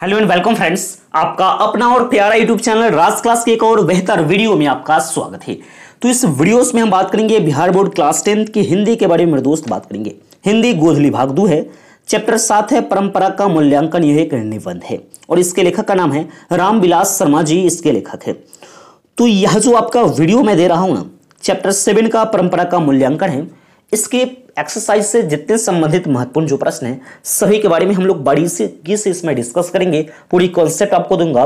Hello and welcome friends आपका अपना और प्यारा यूट्यूब चैनल राज क्लास के एक और बेहतर वीडियो में आपका स्वागत है। तो इस वीडियोस में हम बात करेंगे बिहार बोर्ड क्लास टेंथ की हिंदी के बारे में, मेरे दोस्त बात करेंगे। हिंदी गोधली भाग दो है। चैप्टर सात है, परंपरा का मूल्यांकन, यह एक निबंध है। और इसके लेखक का नाम है रामविलास शर्मा जी, इसके लेखक है। तो यह जो आपका वीडियो मैं दे रहा हूँ ना चैप्टर सेवन का परंपरा का मूल्यांकन है, इसके एक्सरसाइज से जितने संबंधित महत्वपूर्ण जो प्रश्न हैं, सभी के बारे में हम लोग बड़ी से से इसमें डिस्कस करेंगे। पूरी कॉन्सेप्ट आपको दूँगा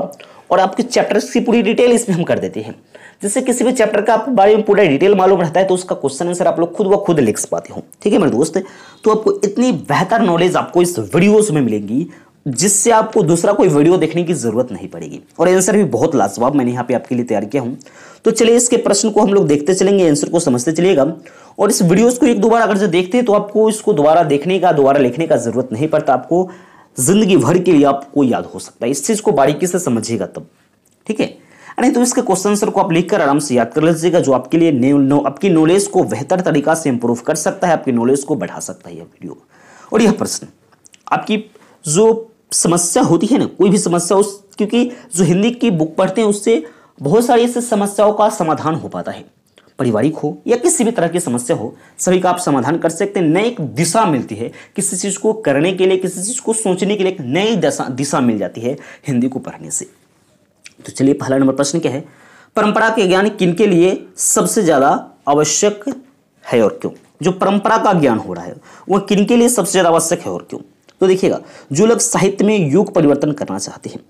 और आपके चैप्टर की पूरी डिटेल इसमें हम कर देते हैं। जैसे किसी भी चैप्टर का आपके बारे में पूरा डिटेल मालूम रहता है तो उसका क्वेश्चन आंसर आप लोग खुद व खुद लिख पाते हो। ठीक है मेरे दोस्त? तो आपको इतनी बेहतर नॉलेज आपको इस वीडियोस में मिलेंगी। जिससे आपको दूसरा कोई वीडियो देखने की ज़रूरत नहीं पड़ेगी। और आंसर भी बहुत लाजवाब मैंने यहाँ पे आपके लिए तैयार किया हूँ। तो चलिए इसके प्रश्न को हम लोग देखते चलेंगे आंसर को समझते चलिएगा। और इस वीडियोस को एक दो बार अगर जो देखते हैं तो आपको इसको दोबारा देखने का, दोबारा लिखने का ज़रूरत नहीं पड़ता। आपको ज़िंदगी भर के लिए आपको याद हो सकता है। इस चीज़ को बारीकी से समझिएगा तब। ठीक है? नहीं तो इसके क्वेश्चन आंसर को आप लिखकर आराम से याद कर लीजिएगा, जो आपके लिए आपकी नॉलेज को बेहतर तरीका से इंप्रूव कर सकता है, आपकी नॉलेज को बढ़ा सकता है यह वीडियो और यह प्रश्न, आपकी जो समस्या होती है ना, कोई भी समस्या उस, क्योंकि जो हिंदी की बुक पढ़ते हैं, उससे बहुत सारी ऐसी समस्याओं का समाधान हो पाता है। पारिवारिक हो या किसी भी तरह की समस्या हो, सभी का आप समाधान कर सकते हैं। नई एक दिशा मिलती है, किसी चीज़ को करने के लिए, किसी चीज़ को सोचने के लिए एक नई दिशा दिशा मिल जाती है हिंदी को पढ़ने से। तो चलिए, पहला नंबर प्रश्न क्या है? परंपरा के ज्ञान किन के लिए सबसे ज़्यादा आवश्यक है और क्यों? जो परंपरा का ज्ञान हो रहा है, वह किन के लिए सबसे ज़्यादा आवश्यक है और क्यों? तो देखिएगा, जो लोग साहित्य में युग परिवर्तन करना चाहते हैं,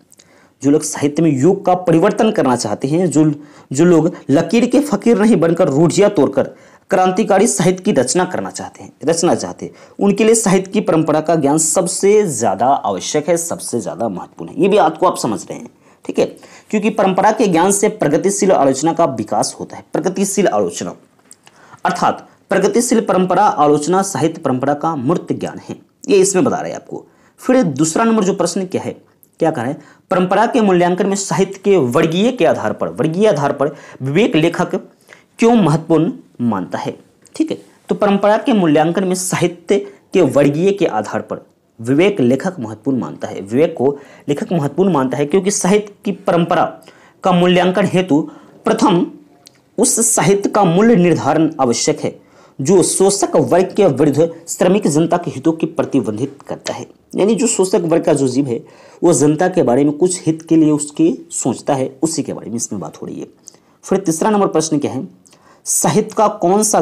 जो लोग साहित्य में युग का परिवर्तन करना चाहते हैं, जो जो लोग लकीर के फकीर नहीं बनकर रूढ़िया तोड़कर क्रांतिकारी साहित्य की रचना करना चाहते हैं, रचना चाहते हैं, उनके लिए साहित्य की परंपरा का ज्ञान सबसे ज़्यादा आवश्यक है, सबसे ज़्यादा महत्वपूर्ण है। ये भी आपको आप समझ रहे हैं, ठीक है? क्योंकि परंपरा के ज्ञान से प्रगतिशील आलोचना का विकास होता है, प्रगतिशील आलोचना। अर्थात, प्रगतिशील परंपरा, आलोचना, साहित्य परंपरा का मूर्त ज्ञान है। ये इसमें बता रहे हैं आपको। फिर दूसरा नंबर जो प्रश्न क्या है? क्या हैं? परंपरा के मूल्यांकन में साहित्य के वर्गीय के आधार पर, वर्गीय आधार पर विवेक लेखक क्यों महत्वपूर्ण मानता है? ठीक है तो परंपरा के मूल्यांकन में साहित्य के वर्गीय के आधार पर विवेक लेखक महत्वपूर्ण मानता है। विवेक को लेखक महत्वपूर्ण मानता है क्योंकि साहित्य की परंपरा का मूल्यांकन हेतु प्रथम उस साहित्य का मूल्य निर्धारण आवश्यक है। जो शोषक वर्ग के विरुद्ध श्रमिक जनता के हितों की प्रतिबंधित करता है। यानी जो शोषक वर्ग का जो जीव है, वो जनता के बारे में कुछ हित के लिए उसके सोचता है, उसी के बारे में इसमें बात हो रही है। फिर तीसरा नंबर प्रश्न क्या है? साहित्य का कौन सा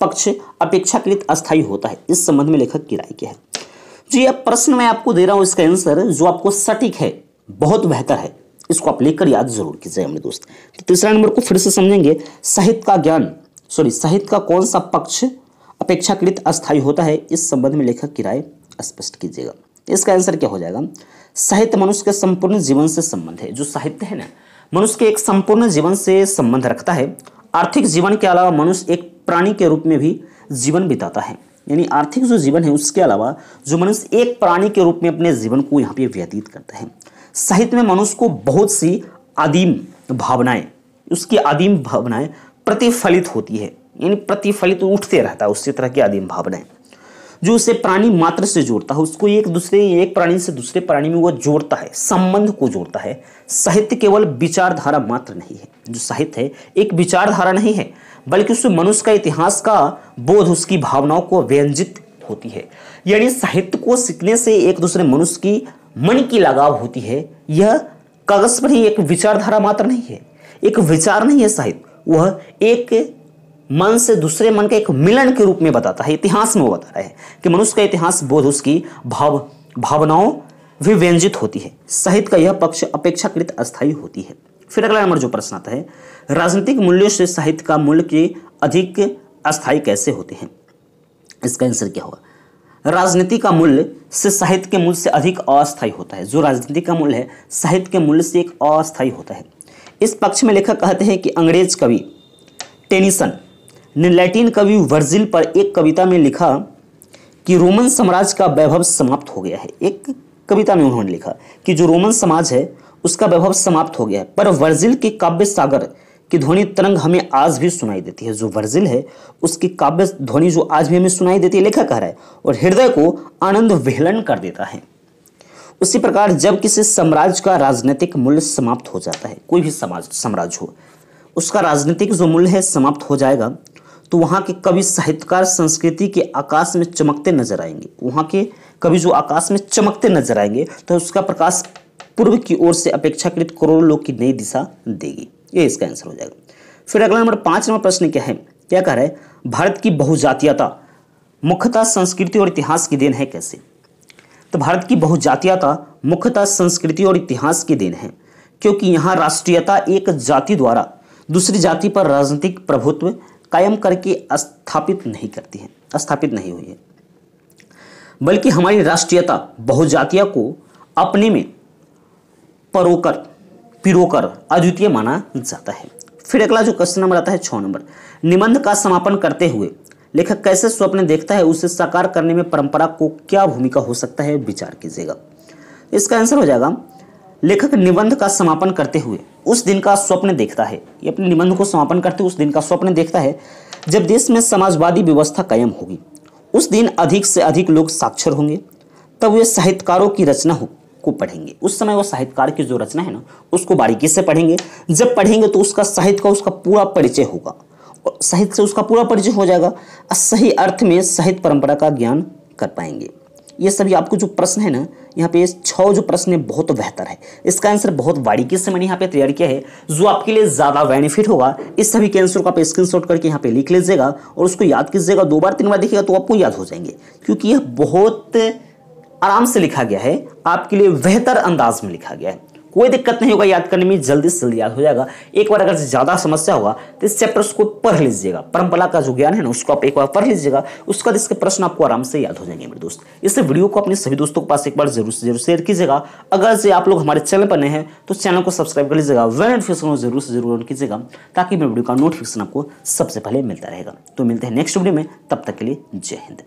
पक्ष अपेक्षाकृत अस्थायी होता है? इस संबंध में लेखक की राय क्या है? जो यह प्रश्न मैं आपको दे रहा हूँ इसका आंसर, जो आपको सटीक है, बहुत बेहतर है, इसको आप लेकर याद ज़रूर कीजिए मेरे दोस्त। तो तीसरा नंबर को फिर से समझेंगे साहित्य का ज्ञान। सॉरी साहित्य का कौन सा पक्ष अपेक्षाकृत अस्थायी होता है? इस संबंध में लेखक की राय स्पष्ट कीजिएगा। इसका आंसर क्या हो जाएगा? साहित्य मनुष्य के संपूर्ण जीवन से संबंध है। जो साहित्य है ना, मनुष्य के एक संपूर्ण जीवन से संबंध रखता है। आर्थिक जीवन के अलावा मनुष्य एक प्राणी के रूप में भी जीवन बिताता है। यानी आर्थिक जो जीवन है, उसके अलावा जो मनुष्य एक प्राणी के रूप में अपने जीवन को यहाँ पे व्यतीत करता है। साहित्य में मनुष्य को बहुत सी आदिम भावनाएँ, उसकी आदिम भावनाएँ प्रतिफलित होती है, यानी प्रतिफलित उठते रहता है उसी तरह की आदिम भावनाएँ। जो उसे प्राणी मात्र से जोड़ता है, उसको एक दूसरे, एक प्राणी से दूसरे प्राणी में वो जोड़ता है, संबंध को जोड़ता है। साहित्य केवल विचारधारा मात्र नहीं है। जो साहित्य है, एक विचारधारा नहीं है, बल्कि उसमें मनुष्य का इतिहास का बोध उसकी भावनाओं को व्यंजित होती है। यानी साहित्य को सीखने से एक दूसरे मनुष्य की मन की लगाव होती है। यह कागज़ पर ही एक विचारधारा मात्र नहीं है। एक विचार नहीं है साहित्य। वह एक मन से दूसरे मन के एक मिलन के रूप में बताता है, इतिहास में वो बता रहा है कि मनुष्य का इतिहास बोध उसकी भाव, भावनाओं भी व्यंजित होती है। साहित्य का यह पक्ष अपेक्षाकृत अस्थायी होती है। फिर अगला नंबर जो प्रश्न आता है, राजनीतिक मूल्यों से साहित्य का मूल्य के अधिक अस्थायी कैसे होते हैं? इसका आंसर क्या होगा? राजनीति का मूल्य से साहित्य के मूल्य से अधिक अस्थायी होता है। जो राजनीति का मूल्य है साहित्य के मूल्य से एक अस्थायी होता है। इस पक्ष में लेखक कहते हैं कि अंग्रेज़ कवि टेनिसन ने लैटिन कवि वर्जिल पर एक कविता में लिखा कि रोमन साम्राज्य का वैभव समाप्त हो गया है। एक कविता में उन्होंने लिखा कि जो रोमन समाज है, उसका वैभव समाप्त हो गया है। पर वर्जिल के काव्य सागर की ध्वनि तरंग हमें आज भी सुनाई देती है। जो वर्जिल है, उसकी काव्य ध्वनि जो आज भी हमें सुनाई देती है, लेखक कह रहा है, और हृदय को आनंद विहलन कर देता है। उसी प्रकार जब किसी साम्राज्य का राजनीतिक मूल्य समाप्त हो जाता है, कोई भी समाज, साम्राज्य हो, उसका राजनीतिक जो मूल्य है समाप्त हो जाएगा तो वहाँ के कवि साहित्यकार संस्कृति के आकाश में चमकते नज़र आएँगे। वहाँ के कवि जो आकाश में चमकते नज़र आएँगे तो उसका प्रकाश पूर्व की ओर से अपेक्षाकृत करोड़ों लोग की नई दिशा देगी। ये इसका आंसर हो जाएगा। फिर अगला नंबर पाँच नंबर प्रश्न क्या है? क्या कह रहा है? भारत की बहुजातीयता, मुख्यतः संस्कृति और इतिहास की देन है कैसे? तो भारत की बहुजातीयता मुख्यतः संस्कृति और इतिहास की देन है, क्योंकि यहाँ राष्ट्रीयता एक जाति द्वारा दूसरी जाति पर राजनीतिक प्रभुत्व कायम करके स्थापित नहीं करती है, स्थापित नहीं हुई है। बल्कि हमारी राष्ट्रीयता बहुजातीय को अपने में परोकर, पिरोकर अद्वितीय माना जाता है। फिर अगला जो क्वेश्चन नंबर आता है छः नंबर। निबंध का समापन करते हुए लेखक कैसे स्वप्न देखता है, उसे साकार करने में परंपरा को क्या भूमिका हो सकता है, विचार कीजिएगा। इसका आंसर हो जाएगा, लेखक निबंध का समापन करते हुए, उस दिन का स्वप्न देखता है। ये अपने निबंध को समापन करते हुए उस दिन का स्वप्न देखता है, जब देश में समाजवादी व्यवस्था कायम होगी। उस दिन अधिक से अधिक लोग साक्षर होंगे, तब वे साहित्यकारों की रचना हो को पढ़ेंगे। उस समय वो साहित्यकार की जो रचना है ना, उसको बारीकी से पढ़ेंगे। जब पढ़ेंगे तो उसका साहित्य का, उसका पूरा परिचय होगा। साहित्य से उसका पूरा परिचय हो जाएगा। सही अर्थ में साहित्य परंपरा का ज्ञान कर पाएँगे। ये सभी आपको जो प्रश्न है ना, यहाँ पे छः जो प्रश्न है, बहुत बेहतर है। इसका आंसर बहुत बारीकी से मैंने यहाँ पे तैयार किया है। जो आपके लिए ज़्यादा बेनिफिट होगा, इस सभी के आंसर को आप स्क्रीन करके यहाँ पे लिख लीजिएगा और उसको याद कीजिएगा। दो बार, तीन बार देखिएगा तो आपको याद हो जाएँगे। क्योंकि यह बहुत आराम से लिखा गया है। आपके लिए बेहतर अंदाज में लिखा गया है। कोई दिक्कत नहीं होगा, याद करने में जल्दी से जल्दी याद हो जाएगा। एक बार अगर ज़्यादा समस्या होगा तो इस चैप्टर को पढ़ लीजिएगा। परंपरा का जो ज्ञान है ना, उसको आप एक बार पढ़ लीजिएगा। उसका इसके प्रश्न आपको आराम से याद हो जाएँगे मेरे दोस्त। इस वीडियो को अपने सभी दोस्तों के पास एक बार ज़रूर से ज़रूर शेयर कीजिएगा। अगर से आप लोग हमारे चैनल पर नए हैं तो चैनल को सब्सक्राइब कर लीजिएगा। वे नोटिफिकेशन को ज़रूर से ज़रूर ऑन कीजिएगा, ताकि मेरे वीडियो का नोटिफिकेशन आपको सबसे पहले मिलता रहेगा। तो मिलते हैं नेक्स्ट वीडियो में, तब तक के लिए जय हिंद।